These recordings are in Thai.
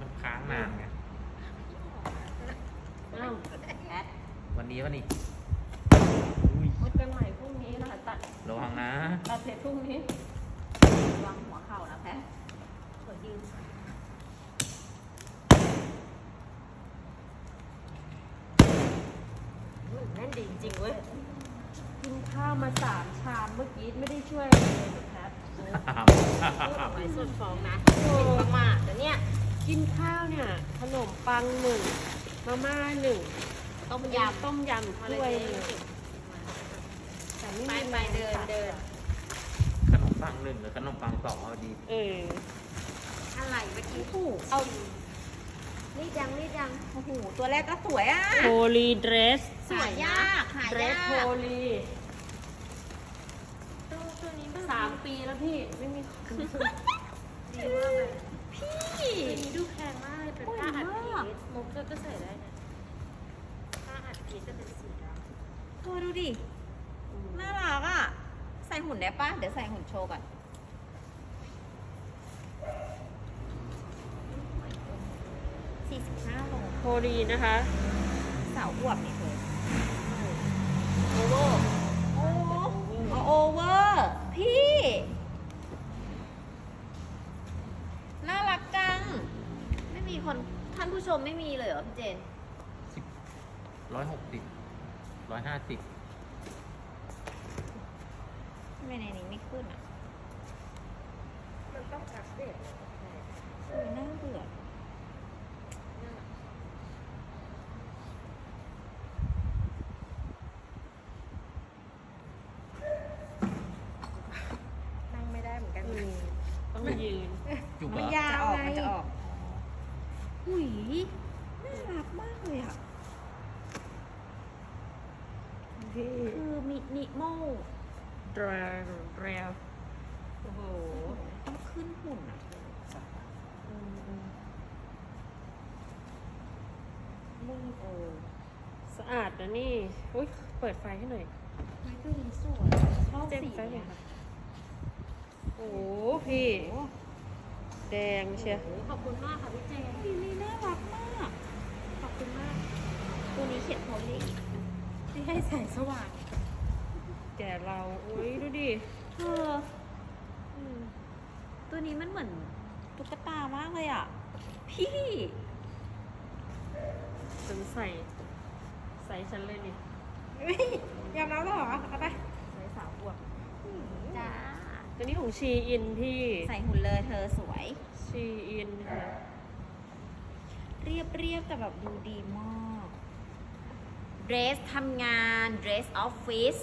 มันค้างนานไง อ้าวแอดวันนี้วันนี้อุ้ยพบกันใหม่พรุ่งนี้นะคะตัดระวังนะ ตัดเสร็จพรุ่งนี้วางหัวเข่านะแพทขอยืนแน่นดีจริงๆเว้ย กินข้าวมาสามชามเมื่อกี้ไม่ได้ช่วยอะไรเลยนะแพทพูดออกไปสุดฟองนะโอ้กินมากๆแต่เนี่ย กินข้าวเนี่ย ขนมปังหนึ่งมาม่าหนึ่งต้มยยำต้มยำมาเลถ้วยยหนึ่งแต่ไม่ไปมีไปเดินเดินขนมปังหนึ่งหรือขนมปังสองเอาดี เอออะไรเมื่อกี้ถูกเอารีดยังรีดยังโอ้โหตัวแรกก็สวยอะโพลีเดรสสวยยากหาเดรยาสโพกลีตัวตัวนี้สามปีแล้วพี่ ไม่มี ดีมากเลย พี่ตัวนี้ดูแพงมากเลยเป็นผ้าอัดโอ้ยพีมากชมุกก็ใส่ได้นะผ้าอัดพีชจะเป็นสีดำเธอดูดิ น่ารักอะ ใส่หุ่นได้ปะเดี๋ยวใส่หุ่นโชว์ก่อนสี่สิบห้าโลโพลีนะคะ สาวอวบนี่เธอโอเวอร์โอ้เอาโอเวอร์ พี่ น่ารักจัง ไม่มี คนท่านผู้ชมไม่มีเลยเหรอพี่เจนสิบร้อยหกสิบร้อยห้าสิบทำไมในนี้ไม่ขึ้นอะ มันต้องอัปเดต เออน่าเบื่อ นั่งไม่ได้เหมือนกัน อืมต้องยืน จุกเหร มัน อยาวจะออกมันจะออกหุยน่ารักมากเลยอะ พี่ คือมินิโม ด ราวดราวโอ้โห ต้องขึ้นหุ่นอะอืมอืมมึงเออสะอาดนะนี่ อุ้ยเปิดไฟให้หน่อยไม้ตัวนี้สวยชอบเจ็บสีไฟหน่อยอะค่ะโอ้โหพี่ แดงเชียโอ้ขอบคุณมากค่ะพี่เจนสีนี้น่ารักมาก ขอบคุณมาก ตัวนี้เขียนโพลีที่ให้แสงสว่าง แก่เราอุ้ยดูดิเธออืมตัวนี้มันเหมือนตุ๊กตามากเลยอะ พี่ฉันใส่ใส่ฉันเลยนี่ยอมรับแล้วเหรอเอาไปใส่สาวบวกจ้าตัวนี้ของชีอินพี่ใส่หุ่นเลยเธอสวย ชีอินค่ะ เรียบเรียบแต่แบบดูดีมาก เดรสทำงาน เดรสออฟฟิศ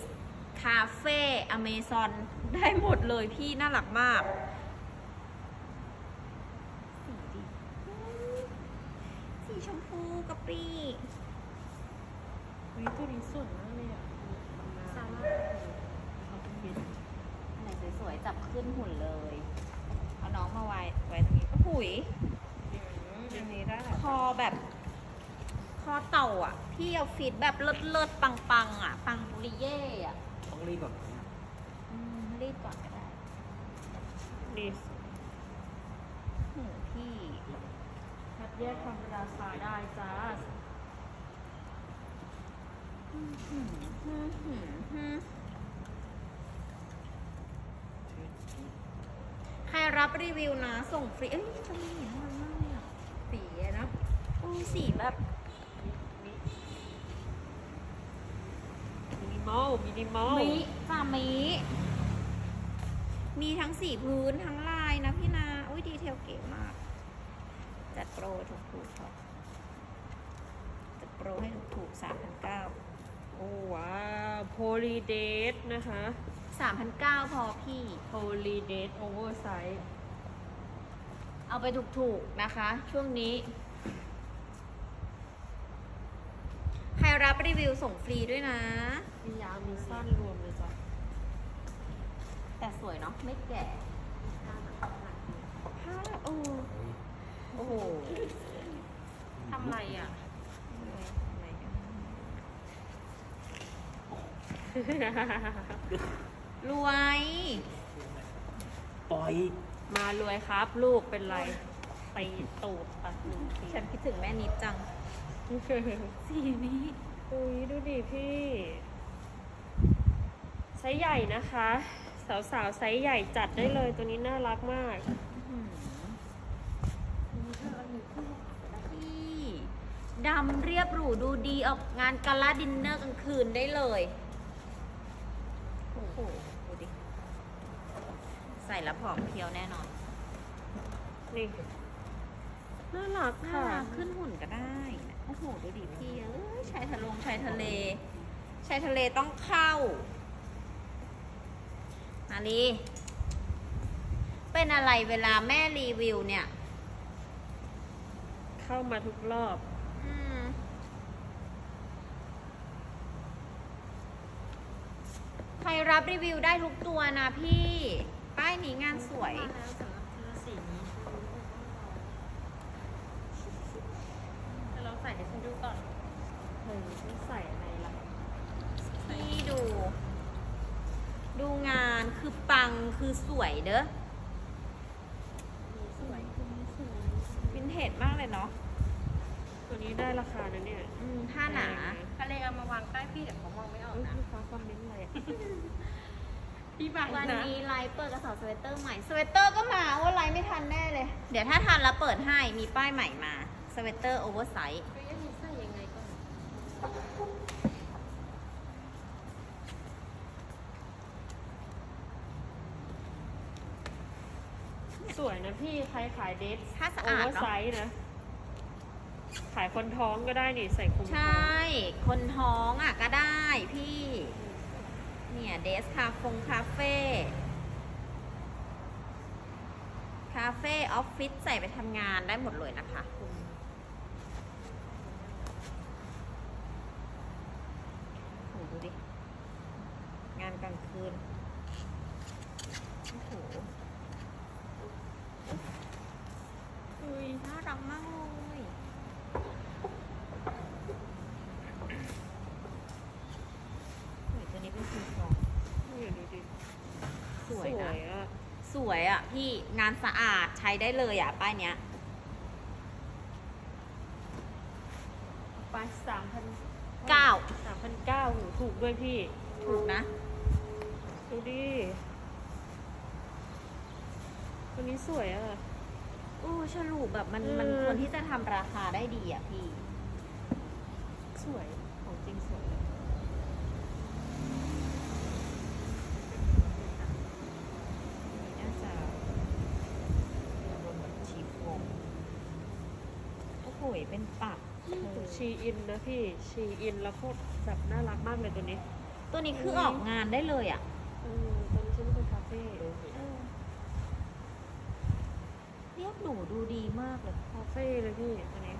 คาเฟ่อเมซอนได้หมดเลยพี่น่ารักมากสีดีอืมสีชมพูกะปรีอุ้ยตัวนี้สวยมากเลยอะสามารถเอาไปบินอันไหนสวยๆ จับขึ้นหุ่นเลย เอาน้องมาไว้ไว้ตรงนี้โอ้โหุยอันนี้ได้คอแบบคอเต่าอะ พี่เอาฟิตแบบเลิศเลิศๆปังๆอะ ปังปุริเย่อะต้อง รีบก่อนอืมรีดก่อนก็ได้นี่หูพี่คัดแยกความเป็นราคาได้จ้าหืมหืมหืมหืมใครรับรีวิวนะ ส่งฟรี เอ้ยทำไมเห็นน่ารักมากเลยอะสีอะนะโอ้สีแบบ มินิมอลมินิมอลมิจ่ามิมีทั้งสีพื้นทั้งลายนะพี่นา อุ้ย detail เก๋มาก จัดโปรถูกถูกๆครับจัดโปรให้ถูกถูกสามพันเก้าโอ้ว้าวโพลีเดรสนะคะสามพันเก้าพอพี่โพลีเดรส oversize เอาไปถูกถูกๆนะคะ ช่วงนี้ ใค รรับรีวิวส่งฟรีด้วยนะ มียาวมีสั้นรวมเลยจ้ะ แต่สวยเนาะไม่แก่ผ้าโอ้โอ้โหทำไรอะรวย ปล่อย มารวยครับ ลูกเป็นไรปไปตูดปัดหนึ่งทีฉันคิดถึงแม่นิดจัง สีนี้ อุ้ยดูดิพี่ ไซส์ใหญ่นะคะ สาวๆไซส์ใหญ่จัดได้เลยตัวนี้น่ารักมาก พี่ดำเรียบหรูดูดีออกงาน gala dinner กลางคืนได้เลย โอ้โหดูดิ ใส่แล้วผอมเพรียวแน่นอน นี่น่ารักน่าค่ะ รักขึ้นหุ่นก็ได้นะโอ้โห ดูดิพี่เอ้ย ชายทะลงชายทะเล ชายทะเลต้องเข้า มาลีเป็นอะไรเวลาแม่รีวิวเนี่ย เข้ามาทุกรอบอืมใครรับรีวิวได้ทุกตัวนะพี่ ป้ายนี้งานสวยมาแล้วสำหรับเธอสีนี้จะลองใส่ให้ฉันดูก่อน เฮ้ยไม่ใส่อะไรล่ะพี่ดู ดูงานคือปังคือสวยเด้อสวยคุณสวยวินเทจมากเลยเนาะตัวนี้ได้ราคานะเนี่ยอืมผ้าหนาทะเลเอามาวางใกล้พี่เดี๋ยวเขามองไม่ออกเอ้ยนะลูกค้าคอมเมนต์อะไรอะพี่บังวันนะนี้ไลฟ์เปิดกระสอบสเวตเตอร์ใหม่ สเวตเตอร์ก็มาว่าไลฟ์ไม่ทันแน่เลย เดี๋ยวถ้าทันแล้วเปิดให้มีป้ายใหม่มา สเวตเตอร์โอเวอร์ไซส์เฮ้ยอันนี้ใส่ยังไงก่อน สวยนะ พี่ใครขายเดทถ้าสะโออาดเวอร์เนาะไซส์นะ ขายคนท้องก็ได้นี่ใส่คลุมใชท้องใช่คนท้องอะก็ได้พี่ เนี่ยเดรสคาฟงคาเฟ่คาเฟ่ออฟฟิศใส่ไปทำงานได้หมดเลยนะคะโหดูดิ งานกลางคืน โอ้โห อุ้ย น่ารักมากเลยโอ้ยตัวนี้เป็นสีทอง นี่ดูดิ สวยนะ อะ ส วยอะพี่งานสะอาดใช้ได้เลยอะ ป้ายเนี้ยไปสามพันเก้าสามพันเก้าหูถูกด้วยพี่ ถูกนะ ดูดิ ตัวนี้สวยอะโอ้ฉลูปแบบมันอืมมันควรที่จะทำราคาได้ดีอะพี่ สวย ของจริงสวยเลย น่าจะรวมแบบชีฟงโอ้โหเป็นปักเธอ ชีอินนะพี่ชีอินแล้วโคตรแบบน่ารักมากเลยตัวนี้ ตัวนี้คือออกงานได้เลยอะเออตัวนี้ฉันเป็นคาเฟ่เรียบหรูดูดีมากเลย คาเฟ่เลยพี่ตัวนี้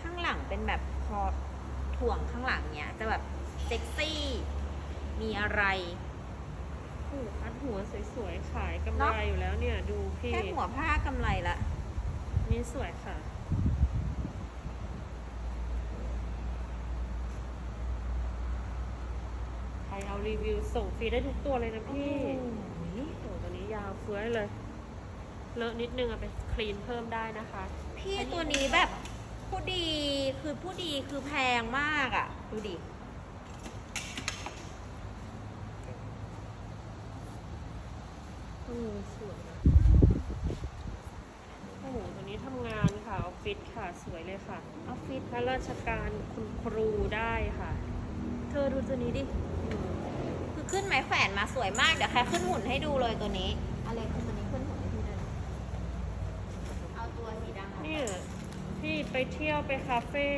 ข้างหลังเป็นแบบพอถ่วงข้างหลังเนี้ย จะแบบเซ็กซี่ มีอะไรหูคัดหัวสวยๆขายกำเนไรอะอยู่แล้วเนี่ย ดูพี่แค่หัวผ้ากำไรละนี่สวยค่ะ ใค รเอารีวิวส่งฟรีได้ทุกตัวเลยนะพี่โอ้โอ้โหตัวนี้ยาวเฟื้อยเลย เลอะนิดนึงเอาไปคลีนเพิ่มได้นะคะ พี่ตัวนี้แบบผู้ดีคือผู้ดีคือแพงมากอะ่ะดูดิอืมสวยนะโอ้โหตัวนี้ทำงานค่ะ ออฟฟิศค่ะสวยเลยค่ะ ออฟฟิศข้าราชการคุณครูได้ค่ะ เธอดูตัวนี้ดิคือ ขึ้นไม้แขวนมาสวยมาก เดี๋ยวแค่ขึ้นหุ่นให้ดูเลยตัวนี้อะไรคือตัวนี้ขึ้นหุ่นให้ดูเลยเอาตัวสีดำเนี่ยพี่ไปเที่ยวไปคาเฟ่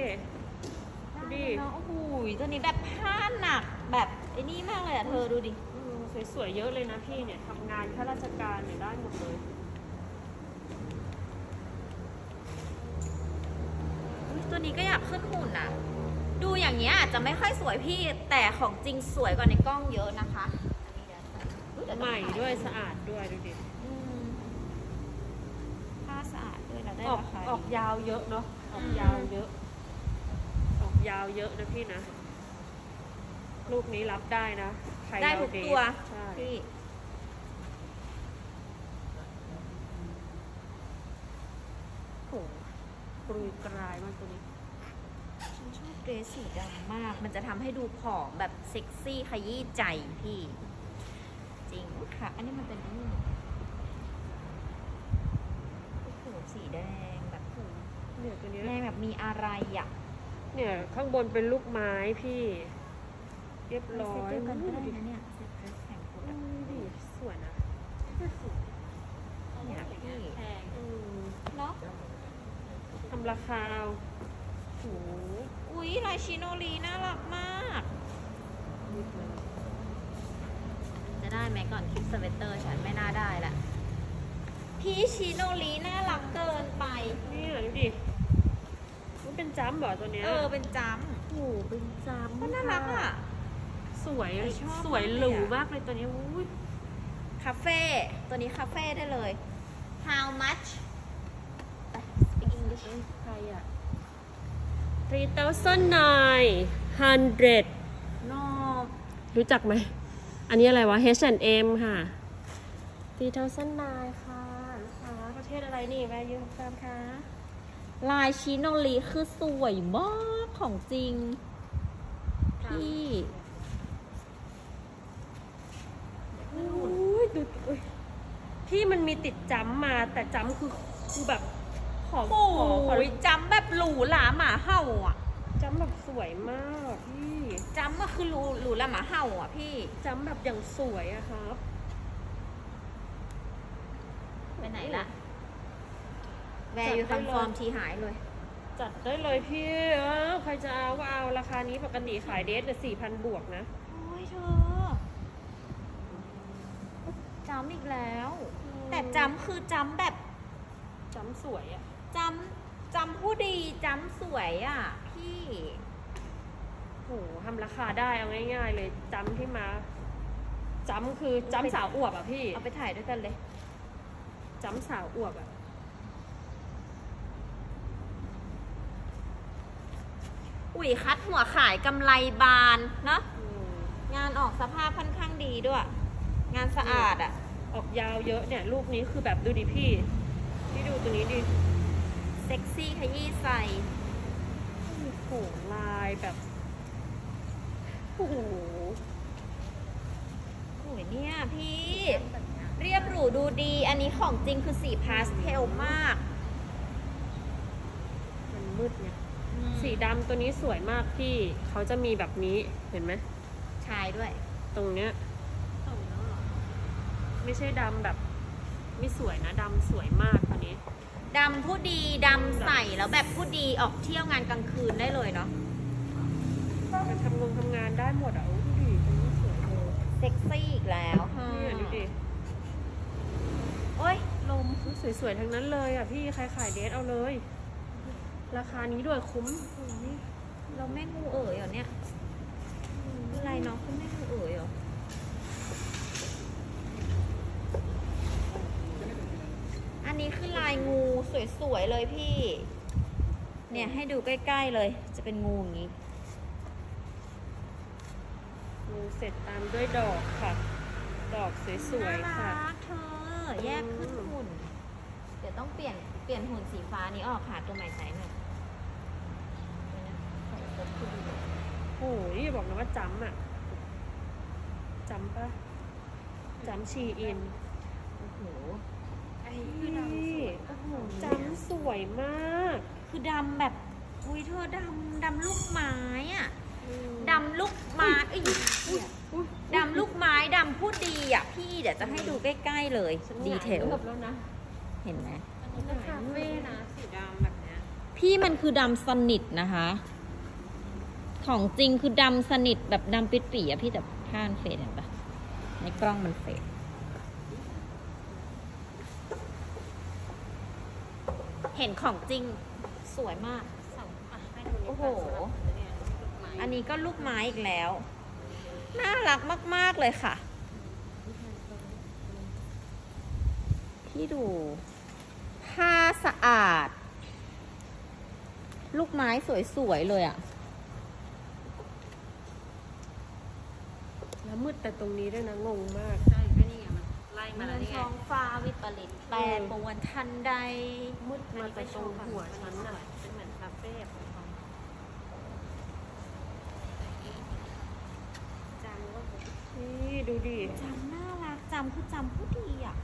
ได้ดิเนาะโอ้โหตัวนี้แบบผ้าหนักแบบไอ้นี่มากเลยอะเธอดูดิอืมสวยๆเยอะเลยนะพี่เนี่ยทำงานข้าราชการเนี่ยได้หมดเลยอุ๊ยตัวนี้ก็อยากขึ้นหุ่นนะ ดูอย่างเงี้ยอาจจะไม่ค่อยสวยพี่ แต่ของจริงสวยกว่าในกล้องเยอะนะคะอันนี้เดี๋ยวอุ๊ยเดี๋ยวใหต้องม่ถ่าด้วยสะอาดด้วยดูดิอืมผ้าสะอาดด้วยแล้วได้ออกราคาออกดียาวเยอะเนาะออกอืมยาวเยอะ ออกยาวเยอะนะพี่นะลูกนี้รับได้นะใครได้เอาทุกเดทตัวใช่พี่นกรุยกรายมากตัวนี้ ฉันชอบเดรสสีดำมาก มันจะทำให้ดูผอมแบบเซ็กซี่ขยี้ใจพี่ จริงค่ะ อันนี้มันเป็นนี่โอ้โหสีแดงแบบเนี่ยตัวเนี้ยแดงแบบมีอะไรอะเนี่ยข้างบนเป็นลูกไม้พี่ เรียบร้อยเซ็ตเดียวกันก็ได้ดินะเนี่ยเซ็ตเดรสแขนกุดอือะมดิสวยนะเนี่ยพี่แพงอืมเนาะทำราคาเอาโอ้โห อุ๊ยลายชิโนรีน่ารักมากจะได้ไหมก่อนคลิปสเวตเตอร์ฉันไม่น่าได้ละพี่ชิโนรีน่ารักเกินไปเนี่ยดูดิ มันเป็น jump เหรอตัวเนี้ยเออเป็น jump โอ้โหเป็น jump ก็น่ารักอะ สวยชอบสวยมากเลยอะหรูมากเลยตัวนี้อุ้ยคาเฟ่ตัวนี้คาเฟ่ได้เลย how much ไป speak English ใครอะ 3,900 no รู้จักไหม อันนี้อะไรวะ H&M ค่ะ3,900ค่ะลูกค้าประเทศอะไรนี่แวร์ยูฟามคะลายชิโนรีคือสวยมากของจริง พี่อุ้ยดูอุ๊ยพี่มันมีติดจัมป์มาแต่จัมป์คือคือแบบ ขอโอ้ขอขอยจำแบบหรูหราหมาเห่าอะจัมป์แบบสวยมากพี่จำก็คือหรูหรูหราหมาเห่าอะพี่จัมป์แบบอย่างสวยอะครับไปไหนละแวร์อยู่คอนฟอร์มทีหายเลย จัดได้เลยพี่เออใครจะเอาก็เอาราคานี้ปกติขายเดทสี่พันบวกนะโอ้ยเธอจำอีกแล้วอืมแต่จำคือจำแบบจัมป์สวยอะ จำจำผู้ดีจำสวยอะ พี่โหทำราคาได้เอาง่าย ๆ เลยจัมป์ที่มาจัมป์คือจัมป์สาวอวบอะพี่เอาไปถ่ายด้วยกันเลยจัมป์สาวอวบอะอุ๋ยคัดหัวขายกำไรบานเนาะอืมงานออกสภาพค่อนข้างดีด้วย งานสะอาดอะ ออกยาวเยอะเนี่ยลูกนี้คือแบบดูดิพี่ พี่ดูตัวนี้ดิเซ็กซี่ขยี้ใส่โอ้โหลายแบบโอ้โหโอ้ยเนี่ยพี่ เรียบหรูดูดี อันนี้ของจริงคือสีพาสเทลมาก มันมืดเนี่ย สีดำตัวนี้สวยมากพี่ เขาจะมีแบบนี้เห็นไหม ชายด้วย ตรงเนี้ยไม่ใช่ดำแบบ ไม่สวยนะดำสวยมากตัวนี้ ดำผู้ดีดำใส่แล้วแบบผู้ดีออกเที่ยวงานกลางคืนได้เลยเนาะมันทำงงทำงานได้หมดอะโอ้ดูดิตัวนี้สวยเลยเซ็กซี่อีกแล้วค่ะเนี่ยดูดิโอ้ยลมสวยๆทั้งนั้นเลยอะพี่ใครขายเดทเอาเลย ราคานี้ด้วยคุ้มโอ้ยเราแม่งูเอ๋ยเหรอเนี่ยอะไรเนาะคุณแม่งูเอ๋ยเหรออันนี้คือลายงู สวยๆเลยพี่ เนี่ยให้ดูใกล้ๆเลย จะเป็นงูอย่างนี้ งูเสร็จตามด้วยดอกค่ะ ดอกสวยๆค่ะน่ารักเธอแยกขึ้นหุ่น เดี๋ยวต้องเปลี่ยนเปลี่ยนหุ่นสีฟ้านี้ออกหาตัวใหม่ใส่หน่อยเดี๋ยวนะใส่เซ็ตขึ้นดูโอ้โหนี่อย่าบอกนะว่าจำอะจำปะจำชีอิน โอ้โหอั นนี้คือดำสวยโอ้โหจำสวยมาก คือดำแบบอุ้ยเธอดำดำลูกไม้อะอืมดำลูกไม้เอ้ยดำลูกไม้ดำพูดดีอะพี่เดี๋ยวจะให้ดูใกล้ๆเลยฉันดีเทลหงายเงิบแล้วนะเห็นไหมอันนี้ก็คาเฟ่นะสีดำแบบเนี้ยพี่มันคือดำสนิทนะคะ ของจริงคือดำสนิทแบบดำปิดปีอะพี่แต่ผ้ามันเฟดเห็นปะในกล้องมันเฟด เห็นของจริงสวยมาก สองอะให้ดูนี่โอ้โหก่นสำรับเนี่ยลูกไม้อันนี้ก็ลูกไม้อีกแล้ว น่ารักมาก ๆ เลยค่ะ พี่ดู ผ้าสะอาด ลูกไม้สวย ๆ เลยอะ่ะ แล้วมืดแต่ตรงนี้ด้วยนะ งงมาก ใช่ก็นี่ไงมันไล่ล่มาเมืแล้อวงนี่ไงท้องฟ้าวิปริตแปรปรวนทันใดมืดมาแต่ตรงหัวฉันน่ะเป็นเหมือนคาเฟ่ของเขาจานก็คือนี่ดูดิจำน่ารักจำคือจำผู้ดีอะ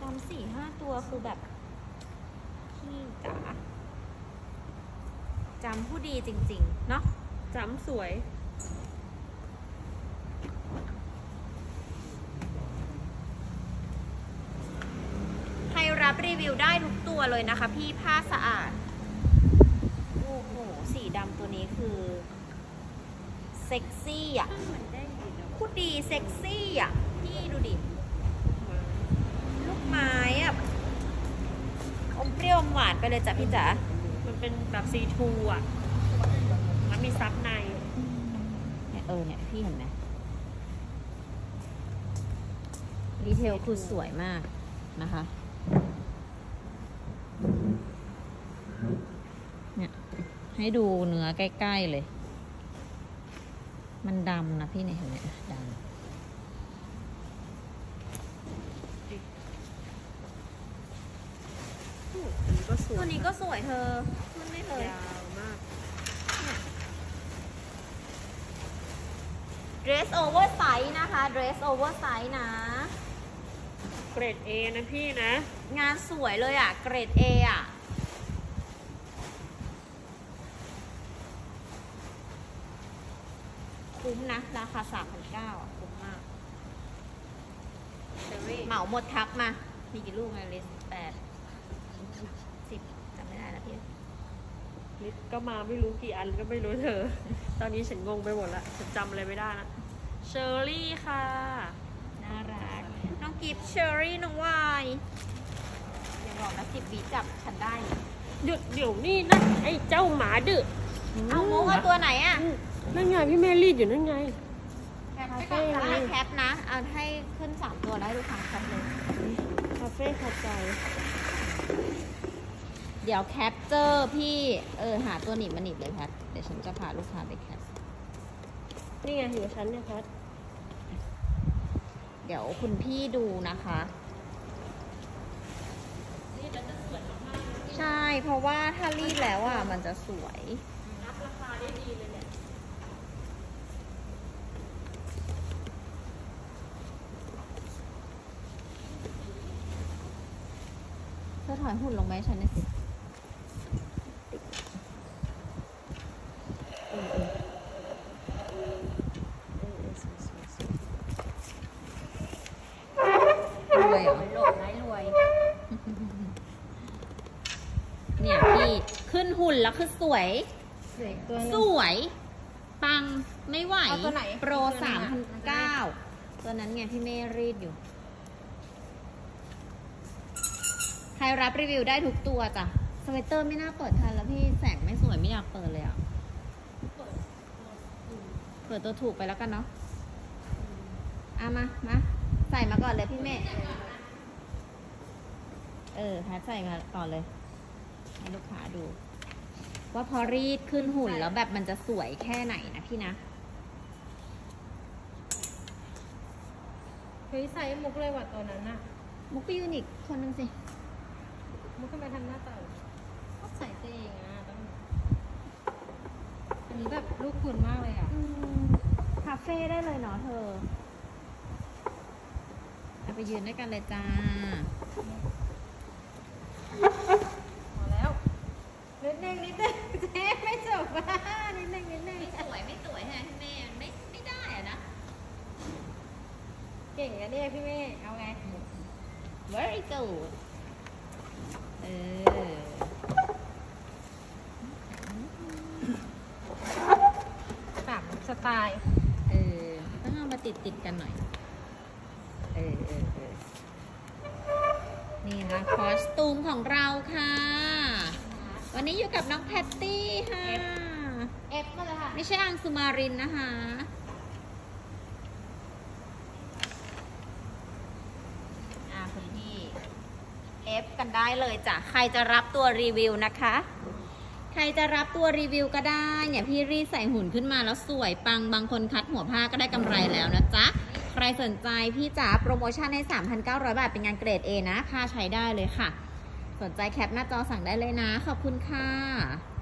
จำสี่ห้าตัวคือแบบพี่จ๋าจำผู้ดีจริง ๆ เนาะจำสวย ใครรับรี วิวได้ทุกตัวเลยนะคะ พี่ผ้าสะอาด โอ้โห สีดำตัวนี้คือ เซ็กซี่อะมันได้ดีเนาะพูดดีเซ็กซี่อะ พี่ดูดิ ลูกไม้อะ อมเปรี้ยวอมหวานไปเลยจ้ะพี่จ๋า มันเป็นแบบซีทูอะ แล้วมีซับใน เนี่ยเออเนี่ย พี่เห็นไหมดีเทลคือสวยมากนะคะ เนี่ย ให้ดูเนื้อใกล้ ๆ เลย มันดำนะพี่เนี่ยเห็นไหมดำก็สวตัวยนี้ก็สวยเธอมันไม่เลยยาวมาก dress over size นะคะ dress over size นะ เกรด A นะพี่นะ งานสวยเลยอะ เกรด A อะ คุ้มนะ ราคา 3,900อะ คุ้มมาก เชอรี่ เหมาหมดทับมา มีกี่ลูกไงลิสแปดสิบจำไม่ได้แล้วพี่ ลิสต์ก็มาไม่รู้กี่อันก็ไม่รู้เธอ ตอนนี้ฉันงงไปหมดละ ฉันจำอะไรไม่ได้ละเชอร์รี่ค่ะ น่ารัก น้องกิฟเชอรี่น้องวายอย่าบอกนะสิบวิจับฉันได้นี่หยุดเดี๋ยวนี้นะ ไอ้เจ้าหมาดื้อเอาโมว่าตัวไหนอะอืมนั่นไงพี่เมลี่อยู่นั่นไงแคปไปก่อนคาเฟ่ให้แคปนะ เอาให้ขึ้นสามตัวแล้วให้ลูกค้าแคปเลยคาเฟ่คาใจ เดี๋ยวแคปเจอร์พี่ เออ หาตัวหนีบมาหนีบเลยแพทเดี๋ยวฉันจะพาลูกค้าไปแคป นี่ไงอยู่กับฉันเนี่ยแพทเดี๋ยวคุณพี่ดูนะคะ ใช่ เพราะว่าถ้ารีดแล้วอะ มันจะสวยเธอถอยหุ่นลงไหมฉันหน่อยสิเออ ออเออเออสวยสวยสวยรวยเหรอโหลดไร้รวย เนี่ยพี่ ขึ้นหุ่นแล้วคือสวย เหลืออีกตัว สวย ปังไม่ไหว เอาตัวไหน โปร ตัว สา นั้ ม น พัน อะ เก้าตัวนั้นไงพี่เมย์รีดอยู่ ใครรับรีวิวได้ทุกตัวจ้ะสเวตเตอร์ไม่น่าเปิดทันแล้วพี่แสงไม่สวยไม่อยากเปิดเลยอะ เปิดตัวถูกไปแล้วกันเนาะเอามา มา ใส่มาก่อนเลยพี่เมย์เออแพทใส่มาก่อนเลย ให้ลูกค้าดู ว่าพอรีดขึ้นหุ่นแล้วแบบมันจะสวยแค่ไหนนะพี่นะเฮ้ยใส่มุกเลยว่ะตัวนั้นน่ะมุกไปยูนิคคนนึงสิ มุกขึ้นไปทำหน้าเต่าก็ใส่ตัวเองอะต้องอันนี้แบบลูกคุณมากเลยอะคาเฟ่ได้เลยเนาะเธอ เอาไปยืนด้วยกันเลยจ้า พอแล้วนิดนึงนิดนึงเจ๊ไม่จบอะนิดนึงนิดนึงไม่สวยไม่สวยฮะพี่เมย์ไม่ไม่ได้อะนะ เก่งนะเนี่ยพี่เมย์เอาไง very good เออสามสไตล์ เออ ต้องเอามาติดติดๆกันหน่อย เออเออเออนี่นะคอสตูมของเราค่ะ วันนี้อยู่กับน้องแพตตี้ค่ะ เอฟมาเลยค่ะ ไม่ใช่อังสุมารินนะคะ อ่าคุณพี่ เอฟกัน ได้เลยจ้ะใครจะรับตัวรีวิวนะคะ ใครจะรับตัวรีวิวก็ได้เนี่ยพี่รีใส่หุ่นขึ้นมาแล้วสวยปังบางคนคัดหัวผ้าก็ได้กำไรแล้วนะจ๊ะใครสนใจพี่จ๋าโปรโมชั่นให้ 3,900 บาทเป็นงานเกรด A นะค่าใช้ได้เลยค่ะ สนใจแคปหน้าจอสั่งได้เลยนะ ขอบคุณค่ะ